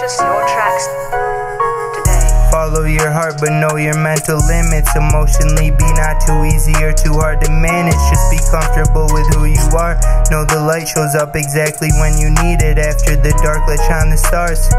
purchase your tracks today. Follow your heart, but know your mental limits. Emotionally, be not too easy or too hard to manage. Just be comfortable with who you are. Know the light shows up exactly when you need it. After the dark, let shine the stars.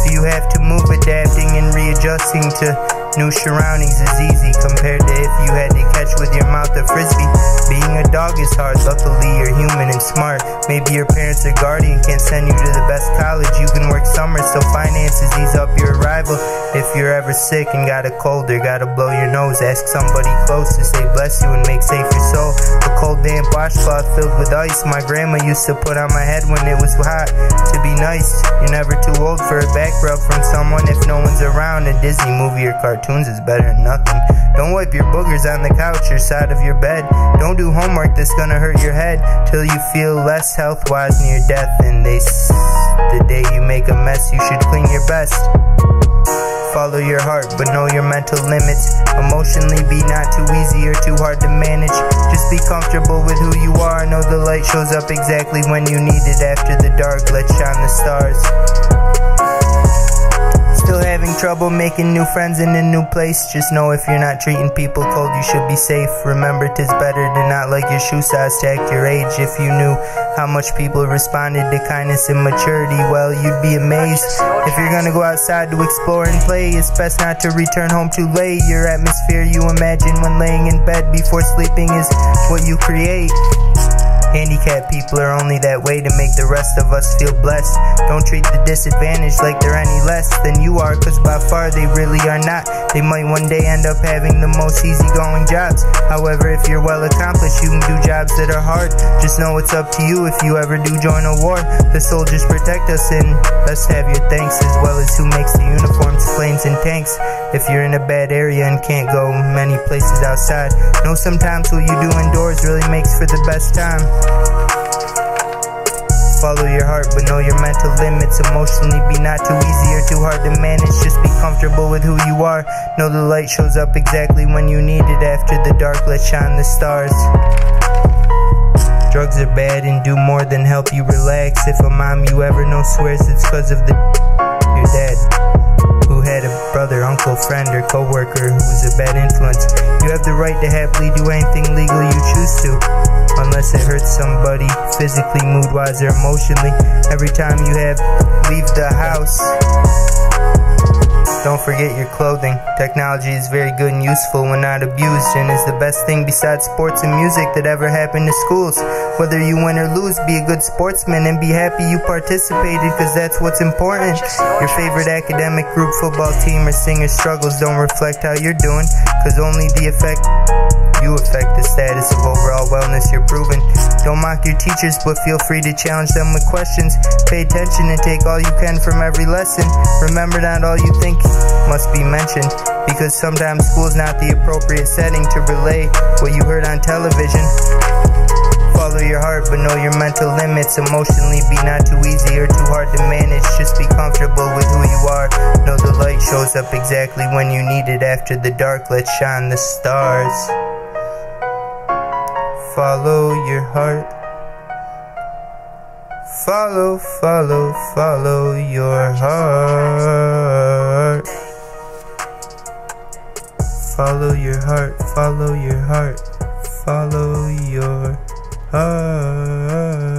If you have to move, adapting and readjusting to New surroundings is easy compared to if you had to catch with your mouth a frisbee. Being a dog is hard, luckily you're human and smart. Maybe your parents or guardian can't send you to the best college. You can work summer so finances ease up your arrival. If you're ever sick and got a cold or gotta blow your nose, ask somebody close to say bless you and make safe your soul. A cold damp washcloth filled with ice my grandma used to put on my head when it was hot. To be old for a back rub from someone if no one's around. A Disney movie or cartoons is better than nothing. Don't wipe your boogers on the couch or side of your bed. Don't do homework that's gonna hurt your head till you feel less health wise near death. And they, the day you make a mess, you should clean your best. Follow your heart, but know your mental limits. Emotionally, be not too easy or too hard to manage. Just be comfortable with who you are. Know the light shows up exactly when you need it. After the dark, let's shine the stars. Trouble making new friends in a new place? Just know if you're not treating people cold, you should be safe. Remember, tis better to not like your shoe size act your age. If you knew how much people responded to kindness and maturity, well, you'd be amazed. If you're gonna go outside to explore and play, it's best not to return home too late. Your atmosphere you imagine when laying in bed before sleeping is what you create. Handicapped people are only that way to make the rest of us feel blessed. Don't treat the disadvantaged like they're any less than you are, cause by far they really are not. They might one day end up having the most easygoing jobs. However, if you're well accomplished, you can do jobs that are hard. Just know it's up to you if you ever do join a war. The soldiers protect us and best have your thanks as well as who makes the uniforms, planes, and tanks. If you're in a bad area and can't go many places outside, know sometimes what you do indoors really makes for the best time. Follow your heart, but know your mental limits. Emotionally, be not too easy or too hard to manage. Just be comfortable with who you are. Know the light shows up exactly when you need it. After the dark, let's shine the stars. Drugs are bad and do more than help you relax. If a mom you ever know swears it's cause of the your dad who had a brother, friend, or coworker who was a bad influence. You have the right to happily do anything legal you choose to unless it hurts somebody physically, mood wise, or emotionally. Every time you have leave the house, don't forget your clothing. Technology is very good and useful when not abused and is the best thing besides sports and music that ever happened to schools. Whether you win or lose, be a good sportsman and be happy you participated because that's what's important. Your favorite academic group, football team, or singer struggles don't reflect how you're doing because only the effect you affect the status of overall wellness you're proving. Don't mock your teachers, but feel free to challenge them with questions. Pay attention and take all you can from every lesson. Remember, not all you think must be mentioned, because sometimes school's not the appropriate setting to relay what you heard on television. Follow your heart, but know your mental limits. Emotionally, be not too easy or too hard to manage. Just be comfortable with who you are. Know the light shows up exactly when you need it. After the dark, let's shine the stars follow your heart. Follow, follow, follow your heart. Follow your heart, follow your heart, follow your heart.